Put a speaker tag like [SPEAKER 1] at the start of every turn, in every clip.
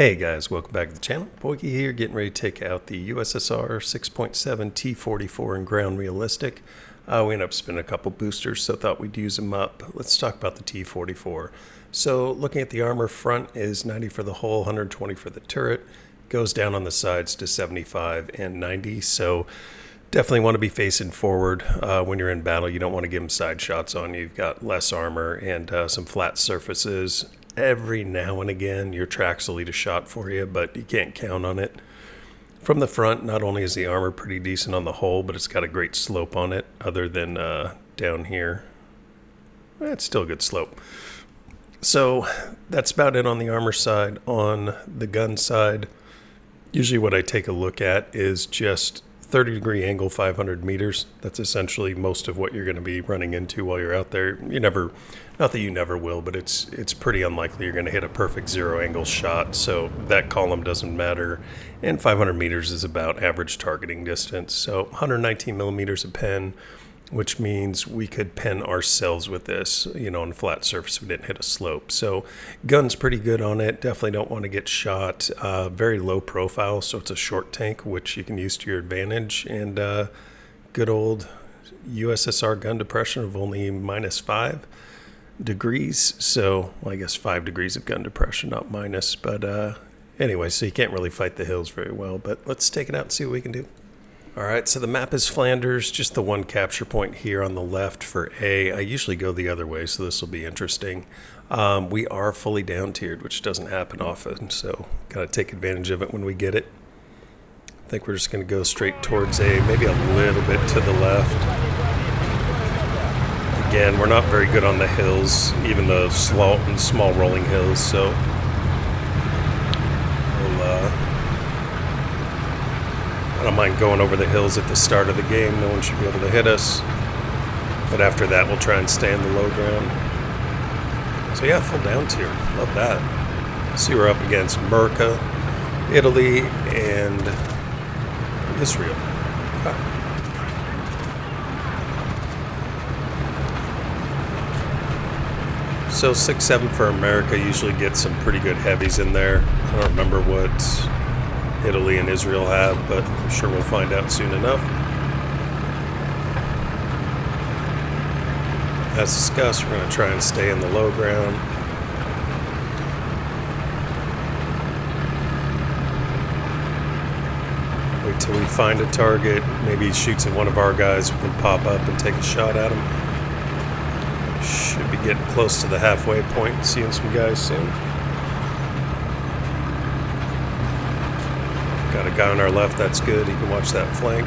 [SPEAKER 1] Hey guys, welcome back to the channel. Boyke here, getting ready to take out the USSR 6.7 T44 in ground realistic. Uh, we ended up spinning a couple boosters, so thought we'd use them up. Let's talk about the T44. So looking at the armor, front is 90 for the hull, 120 for the turret. Goes down on the sides to 75 and 90, so definitely want to be facing forward uh, when you're in battle. You don't want to give them side shots on you. You've got less armor and uh, some flat surfaces every now and again your tracks will lead a shot for you, but you can't count on it. From the front, not only is the armor pretty decent on the whole, but it's got a great slope on it, other than uh, down here. Eh, it's still a good slope. So that's about it on the armor side. On the gun side, usually what I take a look at is just 30 degree angle 500 meters that's essentially most of what you're going to be running into while you're out there. You never not that you never will but it's it's pretty unlikely you're going to hit a perfect zero angle shot so that column doesn't matter. And 500 meters is about average targeting distance so 119 millimeters of pen which means we could pen ourselves with this, you know, on a flat surface. We didn't hit a slope. So gun's pretty good on it. Definitely don't want to get shot. Uh, very low profile, so it's a short tank, which you can use to your advantage. And uh, good old USSR gun depression of only minus five degrees. So well, I guess five degrees of gun depression, not minus. But uh, anyway, so you can't really fight the hills very well. But let's take it out and see what we can do. All right, so the map is Flanders, just the one capture point here on the left for A. I usually go the other way, so this will be interesting. Um, we are fully down tiered, which doesn't happen often, so gotta take advantage of it when we get it. I think we're just gonna go straight towards A, maybe a little bit to the left. Again, we're not very good on the hills, even the small, small rolling hills, so we'll uh, I don't mind going over the hills at the start of the game. No one should be able to hit us. But after that, we'll try and stay in the low ground. So yeah, full down tier. Love that. See, we're up against Merca, Italy, and Israel. Okay. So 6-7 for America usually gets some pretty good heavies in there. I don't remember what Italy and Israel have, but I'm sure we'll find out soon enough. As discussed, we're going to try and stay in the low ground. Wait till we find a target. Maybe he shoots at one of our guys. We can pop up and take a shot at him. Should be getting close to the halfway point seeing some guys soon. Got a guy on our left, that's good. He can watch that flank.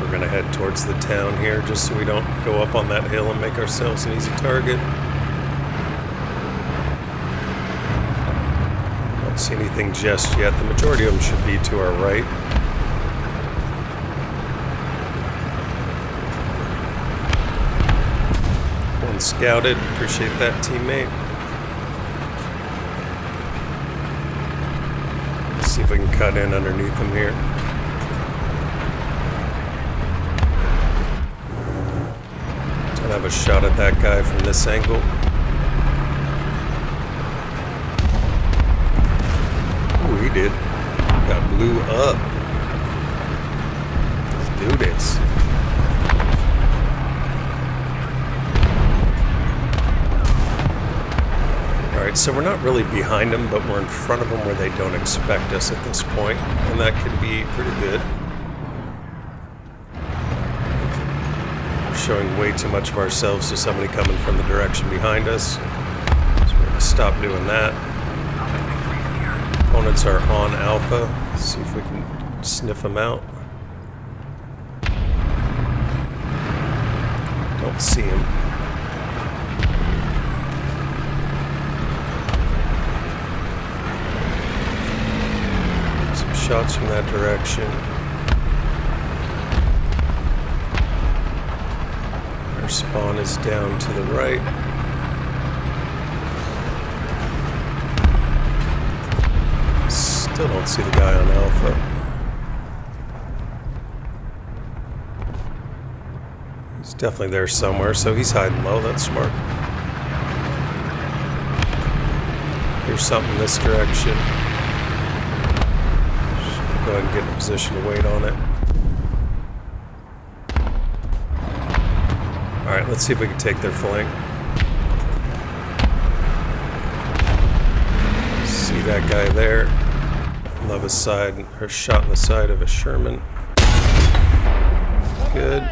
[SPEAKER 1] We're going to head towards the town here just so we don't go up on that hill and make ourselves an easy target. Don't see anything just yet. The majority of them should be to our right. Scouted. Appreciate that, teammate. See if we can cut in underneath them here. To have a shot at that guy from this angle. Oh, he did. Got blew up. Let's do this. Alright, so we're not really behind them, but we're in front of them where they don't expect us at this point, and that could be pretty good. We're showing way too much of ourselves to somebody coming from the direction behind us. So we're going to stop doing that. Opponents are on Alpha. Let's see if we can sniff them out. Don't see them. Shots from that direction. Our spawn is down to the right. Still don't see the guy on Alpha. He's definitely there somewhere, so he's hiding low. That's smart. Here's something this direction. Go ahead and get in a position to wait on it. Alright, let's see if we can take their flank. See that guy there. Love his side, her shot in the side of a Sherman. Good.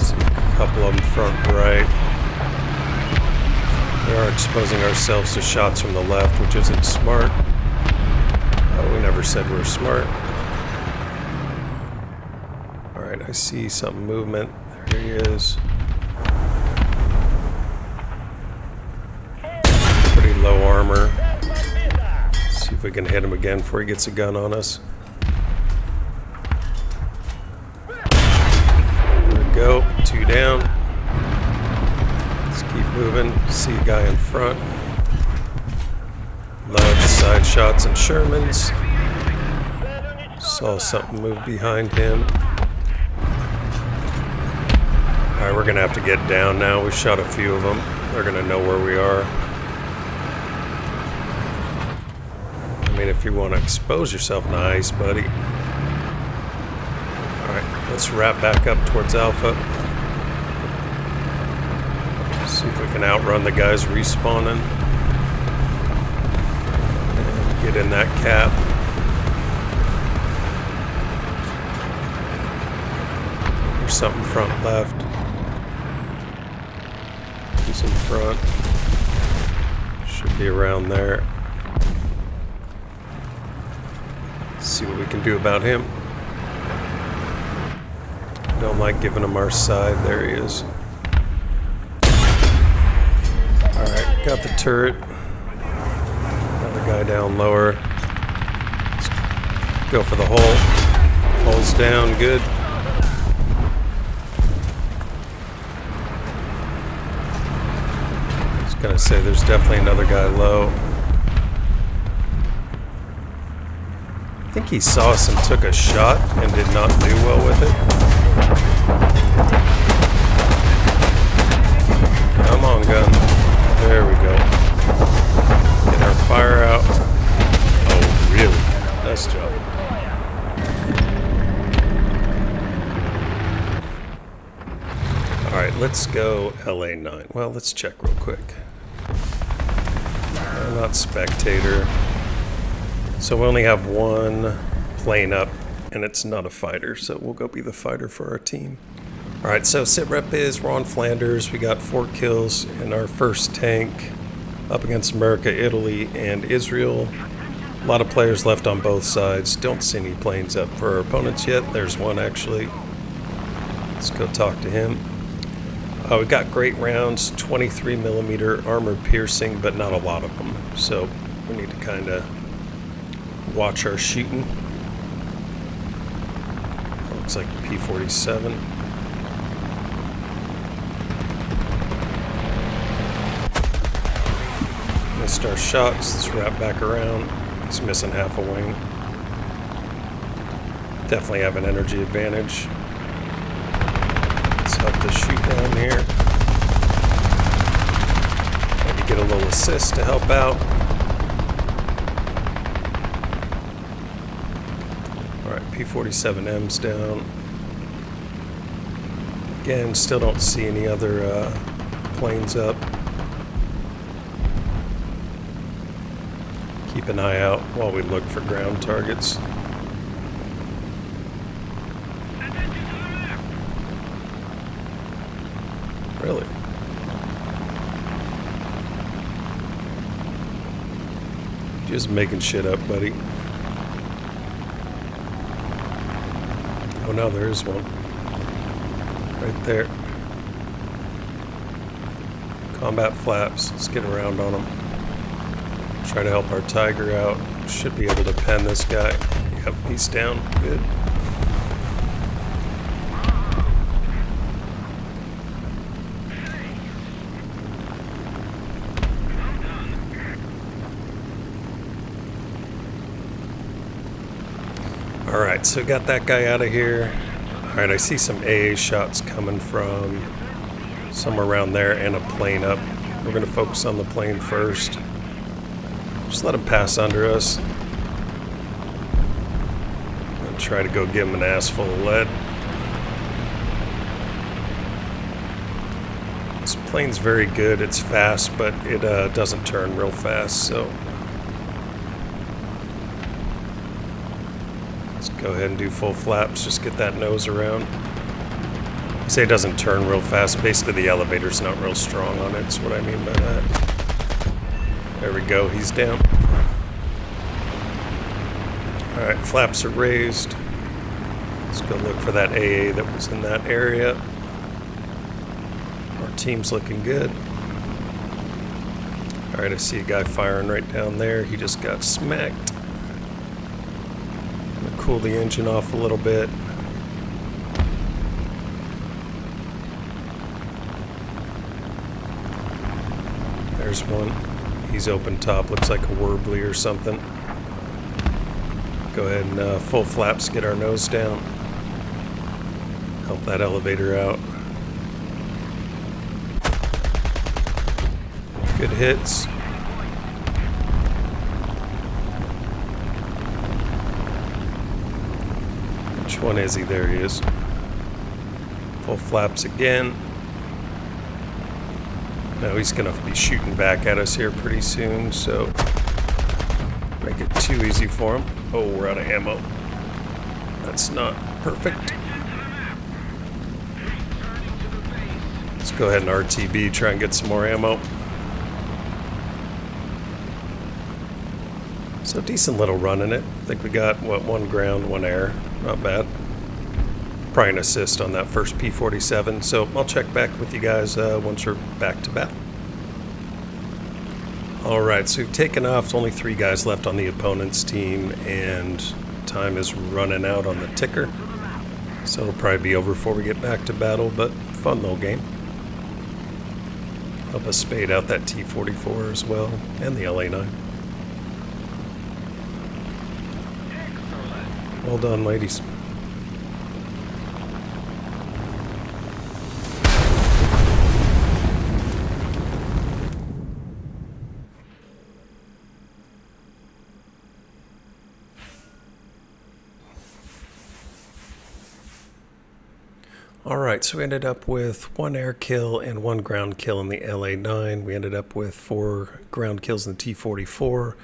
[SPEAKER 1] See a couple of them front right. We are exposing ourselves to shots from the left, which isn't smart. Oh, we never said we are smart. Alright, I see some movement. There he is. Pretty low armor. See if we can hit him again before he gets a gun on us. There we go. Two down. Moving. See a guy in front. Love side shots and Shermans. Saw something move behind him. Alright, we're gonna have to get down now. We shot a few of them. They're gonna know where we are. I mean, if you want to expose yourself, nice, buddy. Alright, let's wrap back up towards Alpha. See if we can outrun the guys respawning. Get in that cap. There's something front left. He's in front. Should be around there. See what we can do about him. Don't like giving him our side. There he is. Got the turret. Another guy down lower. Let's go for the hole. Hole's down, good. I was gonna say there's definitely another guy low. I think he saw us and took a shot and did not do well with it. Come on, gun. There we go. Get our fire out. Oh, really? Nice job. Alright, let's go LA9. Well, let's check real quick. Uh, not spectator. So we only have one plane up, and it's not a fighter, so we'll go be the fighter for our team. Alright, so sitrep is we're on Flanders. We got four kills in our first tank up against America, Italy, and Israel. A lot of players left on both sides. Don't see any planes up for our opponents yet. There's one actually. Let's go talk to him. Uh, we got great rounds, 23 millimeter armor piercing, but not a lot of them. So we need to kind of watch our shooting. Looks like P-47. Missed our shots. Let's wrap back around. He's missing half a wing. Definitely have an energy advantage. Let's help the shoot down here. Maybe get a little assist to help out. Alright, P-47M's down. Again, still don't see any other uh, planes up. Keep an eye out while we look for ground targets. Really? Just making shit up, buddy. Oh no, there is one. Right there. Combat flaps. Let's get around on them. Try to help our tiger out. Should be able to pen this guy. Yep, he's down. Good. Alright, so got that guy out of here. All right, I see some AA shots coming from somewhere around there and a plane up. We're going to focus on the plane first. Just let him pass under us. And try to go give him an ass full of lead. This plane's very good. It's fast, but it uh, doesn't turn real fast, so let's go ahead and do full flaps. Just get that nose around. I say it doesn't turn real fast. Basically, the elevator's not real strong on it. That's what I mean by that. There we go. He's down. All right, flaps are raised. Let's go look for that AA that was in that area Our team's looking good. All right, I see a guy firing right down there. He just got smacked. I'm gonna cool the engine off a little bit. There's one. He's open top. Looks like a Warbly or something. Go ahead and uh, full flaps, get our nose down. Help that elevator out. Good hits. Which one is he? There he is. Full flaps again. Now he's going to be shooting back at us here pretty soon, so make it too easy for him. Oh, we're out of ammo. That's not perfect. Let's go ahead and RTB, try and get some more ammo. So decent little run in it. I think we got, what, one ground, one air. Not bad. Probably an assist on that first P-47. So I'll check back with you guys uh, once we're back to battle. Alright, so we've taken off. There's only three guys left on the opponent's team, and time is running out on the ticker. So it'll probably be over before we get back to battle, but fun little game. Help us spade out that T-44 as well, and the LA-9. Well done, ladies. All right, so we ended up with one air kill and one ground kill in the LA-9. We ended up with four ground kills in the T-44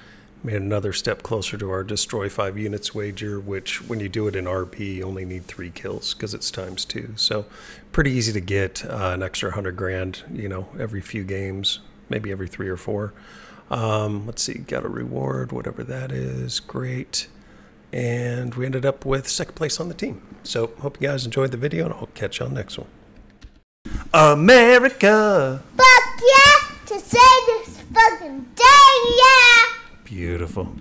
[SPEAKER 1] made another step closer to our destroy five units wager, which when you do it in RP, you only need three kills because it's times two. So pretty easy to get uh, an extra hundred grand, you know, every few games, maybe every three or four. Um, let's see, got a reward, whatever that is, great. And we ended up with second place on the team. So hope you guys enjoyed the video and I'll catch y'all next one. America!
[SPEAKER 2] Fuck yeah! To say this fucking day, yeah!
[SPEAKER 1] Beautiful.